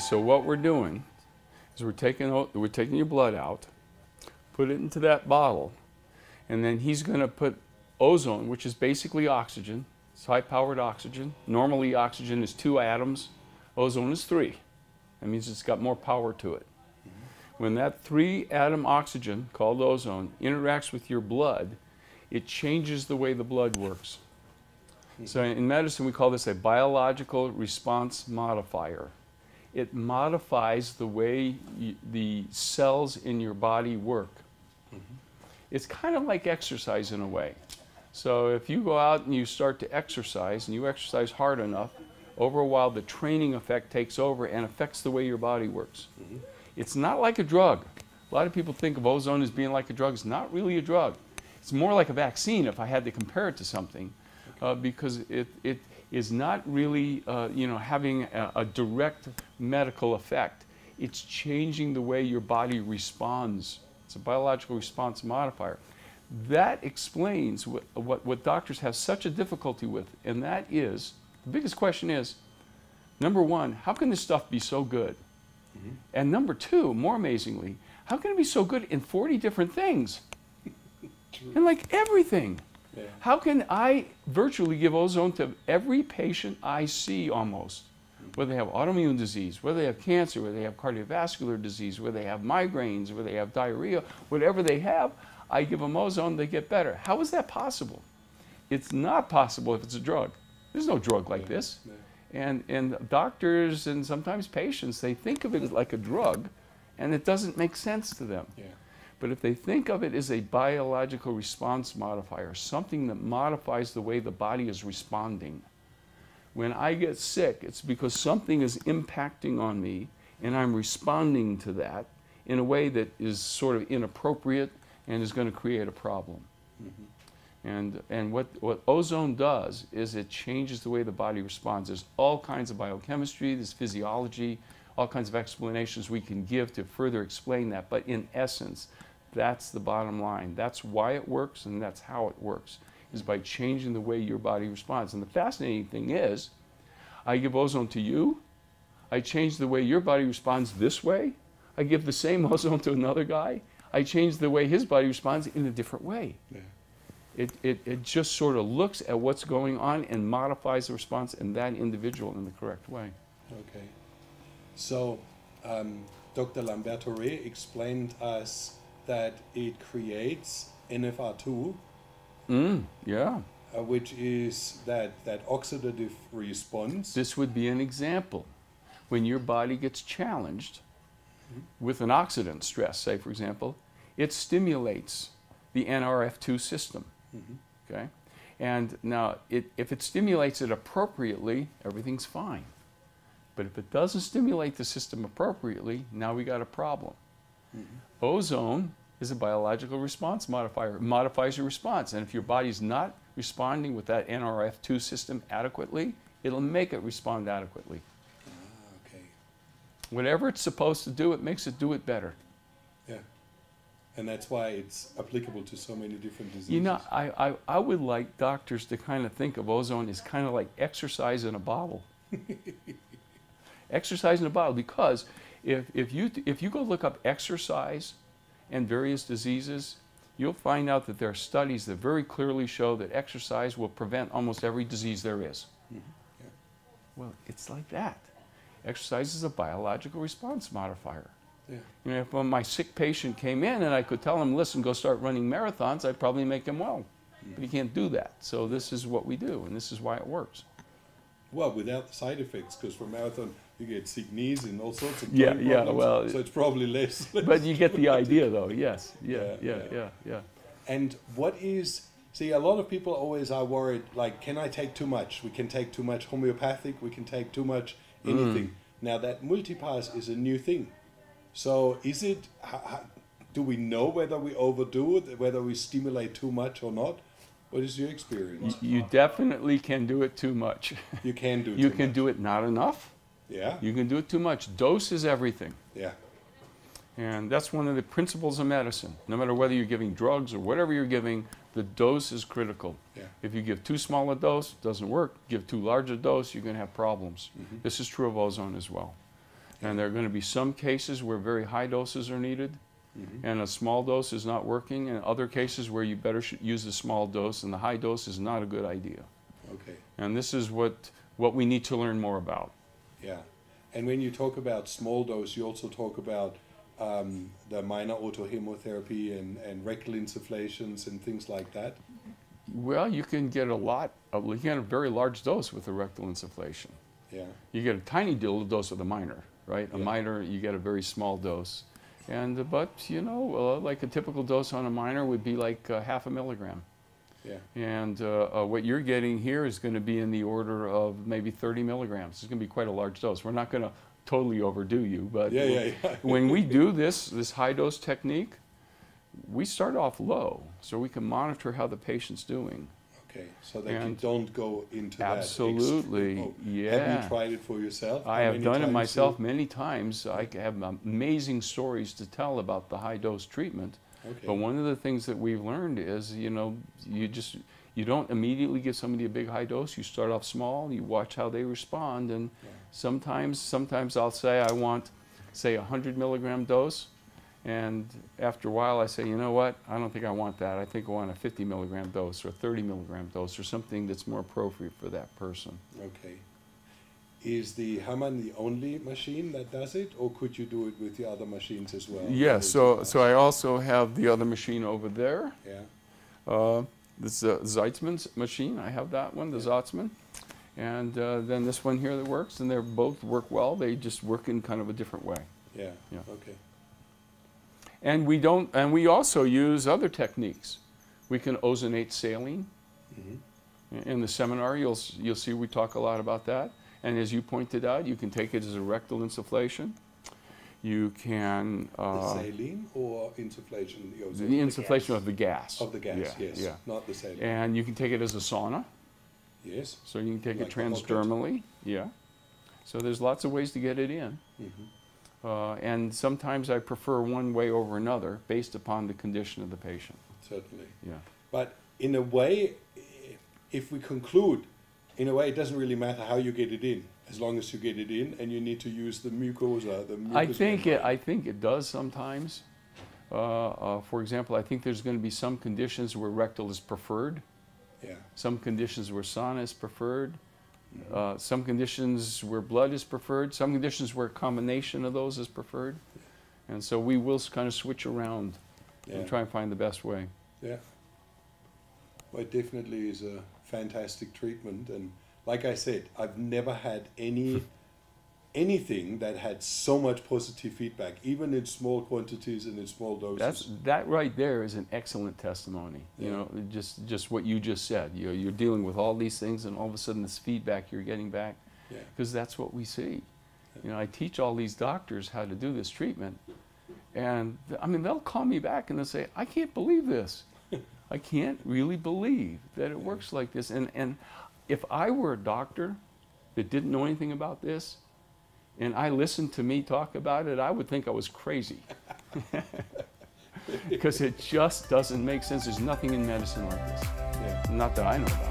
so what we're doing is we're taking, we're taking your blood out, put it into that bottle, and then he's going to put ozone, which is basically oxygen. It's high-powered oxygen. Normally, oxygen is two atoms. Ozone is three. That means it's got more power to it. When that three-atom oxygen, called ozone, interacts with your blood, it changes the way the blood works. So in medicine, we call this a biological response modifier. It modifies the way y- the cells in your body work. It's kind of like exercise in a way. So if you go out and you start to exercise and you exercise hard enough, over a while the training effect takes over and affects the way your body works. It's not like a drug. A lot of people think of ozone as being like a drug. It's not really a drug. It's more like a vaccine if I had to compare it to something, uh, because it, it is not really uh, you know having a, a direct medical effect. It's changing the way your body responds. It's a biological response modifier. That explains what, what, what doctors have such a difficulty with, and that is the biggest question is number one, how can this stuff be so good? And number two, more amazingly, how can it be so good in 40 different things? And like everything. Yeah. How can I virtually give ozone to every patient I see almost? Whether they have autoimmune disease, whether they have cancer, whether they have cardiovascular disease, whether they have migraines, whether they have diarrhea, whatever they have, I give them ozone, they get better. How is that possible? It's not possible if it's a drug. There's no drug like this. Yeah. And, and doctors and sometimes patients, they think of it as like a drug, and it doesn't make sense to them. But if they think of it as a biological response modifier, something that modifies the way the body is responding, when I get sick, it's because something is impacting on me and I'm responding to that in a way that is sort of inappropriate and is going to create a problem. Mm-hmm. And, and what, what ozone does is it changes the way the body responds. There's all kinds of biochemistry, there's physiology, all kinds of explanations we can give to further explain that. But in essence, that's the bottom line. That's why it works and that's how it works, is by changing the way your body responds. And the fascinating thing is, I give ozone to you, I change the way your body responds this way, I give the same ozone to another guy, I change the way his body responds in a different way. Yeah. It, it, it just sort of looks at what's going on and modifies the response in that individual in the correct way. Okay. So, um, Dr. Lamberto Re explained us that it creates NFR2, Mm, yeah. uh, which is that, that oxidative response. This would be an example. When your body gets challenged with an oxidant stress, say for example, it stimulates the NRF2 system. Okay? And now, it, if it stimulates it appropriately, everything's fine. But if it doesn't stimulate the system appropriately, now we got a problem. Ozone is a biological response modifier. It modifies your response. And if your body's not responding with that NRF2 system adequately, it'll make it respond adequately. Ah, okay. Whatever it's supposed to do, it makes it do it better. Yeah. And that's why it's applicable to so many different diseases. You know, I, I, I would like doctors to kind of think of ozone as kind of like exercise in a bottle. exercise in a bottle, because if, if, you, if you go look up exercise and various diseases, you'll find out that there are studies that very clearly show that exercise will prevent almost every disease there is. Mm-hmm. Yeah. Well, it's like that. Exercise is a biological response modifier. Yeah. You know, if my sick patient came in and I could tell him, listen, go start running marathons, I'd probably make him well. Mm-hmm. But he can't do that. So this is what we do, and this is why it works. Well, without the side effects, because for marathon you get sick knees and all sorts of Yeah, yeah, problems, well, so it's probably less. But you get the idea, though. Yes. Yeah, Yeah, yeah, yeah. yeah, yeah. And what is see? A lot of people always are worried. Like, can I take too much? We can take too much homeopathic. We can take too much anything. Mm. Now that multipass is a new thing. So is it? Do we know whether we overdo it? Whether we stimulate too much or not? What is your experience? You, you definitely can do it too much. You can do. you too can much. do it not enough. Yeah. You can do it too much. Dose is everything. Yeah. And that's one of the principles of medicine. No matter whether you're giving drugs or whatever you're giving, the dose is critical. Yeah. If you give too small a dose, it doesn't work. Give too large a dose, you're going to have problems. Mm-hmm. This is true of ozone as well. And there are going to be some cases where very high doses are needed Mhm. and a small dose is not working, and other cases where you better should use the small dose and the high dose is not a good idea. Okay. And this is what, what we need to learn more about. Yeah. And when you talk about small dose, you also talk about um, the minor autohemotherapy and, and rectal insufflations and things like that. Well, you can get a lot, of, you can get a very large dose with a rectal insufflation. Yeah. You get a tiny little dose with a minor, right? A Yeah. minor, you get a very small dose. And, uh, but, you know, uh, like a typical dose on a minor would be like uh, half a milligram. Yeah. And uh, uh, what you're getting here is going to be in the order of maybe 30 milligrams. It's going to be quite a large dose. We're not going to totally overdo you, but Yeah, yeah, yeah. when we do this, this high dose technique, we start off low so we can monitor how the patient's doing. Okay. So that you don't go into that. Absolutely, oh, Have you tried it for yourself? I How have done it myself you- many times. I have amazing stories to tell about the high dose treatment. Okay. But one of the things that we've learned is, you know, you just you don't immediately give somebody a big high dose. You start off small. You watch how they respond, and Yeah. sometimes sometimes I'll say I want, say, a hundred milligram dose, and after a while I say, you know what? I don't think I want that. I think I want a 50 milligram dose or a 30 milligram dose or something that's more appropriate for that person. Okay. Is the Herrmann the only machine that does it, or could you do it with the other machines as well? Yes. So so I also have the other machine over there. Yeah. Uh, this is a Zotzmann's machine. I have that one, the Yeah. Zotzmann. And uh, then this one here that works, and they both work well. They just work in kind of a different way. Yeah. Yeah. Okay. And we don't, and we also use other techniques. We can ozonate saline. hmm In the seminar, you'll you'll see we talk a lot about that. And as you pointed out, you can take it as a rectal insufflation. You can The uh, saline or insufflation? The, the insufflation of the gas. Of the gas, Yeah, yes. Yeah. Not the saline. And you can take it as a sauna. Yes. So you can take Like it transdermally, yeah. So there's lots of ways to get it in. hmm Uh, and sometimes I prefer one way over another based upon the condition of the patient. Certainly. Yeah. But in a way, if we conclude, in a way, it doesn't really matter how you get it in, as long as you get it in, and you need to use the mucosa. The I think it. I think it does sometimes. Uh, uh, for example, I think there's going to be some conditions where rectal is preferred, Yeah. some conditions where sauna is preferred, Mhm. uh, some conditions where blood is preferred, some conditions where a combination of those is preferred. Yeah. And so we will kind of switch around yeah. and try and find the best way. Yeah. Well, it definitely is a fantastic treatment, and like I said, I've never had any anything that had so much positive feedback, even in small quantities and in small doses. That's that right there is an excellent testimony. You know, just just what you just said. You know, you're dealing with all these things, and all of a sudden, this feedback you're getting back, yeah. because that's what we see. You know, I teach all these doctors how to do this treatment, and I mean, they'll call me back and they'll say, "I can't believe this. I can't really believe that it works like this." And and if I were a doctor that didn't know anything about this, and I listened to me talk about it, I would think I was crazy. because it just doesn't make sense. There's nothing in medicine like this. yeah. Not that I know about.